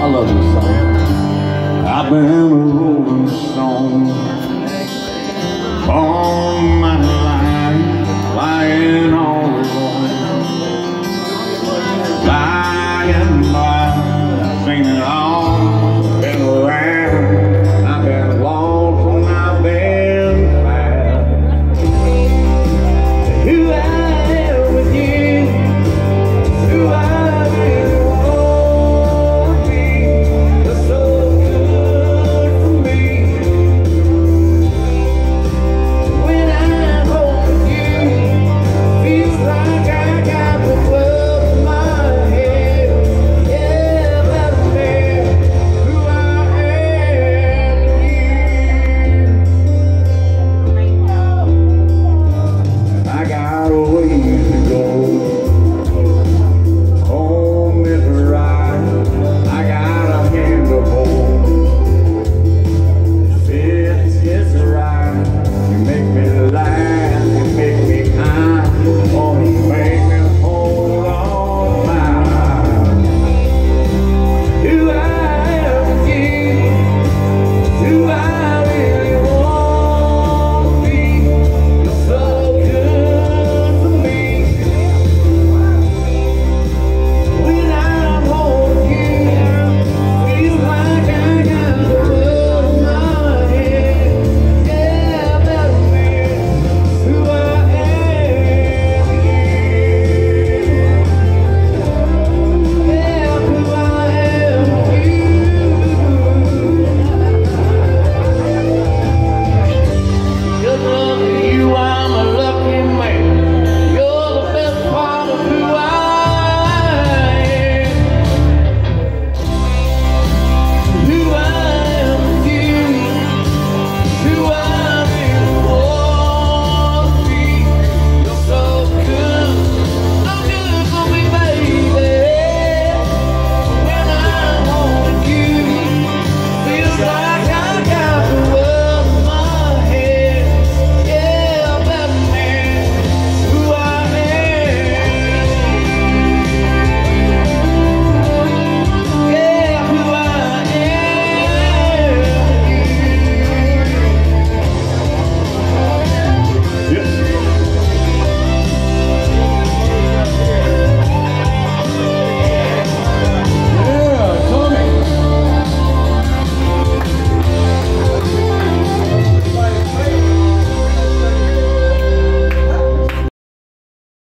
I love this song. I've been a rolling stone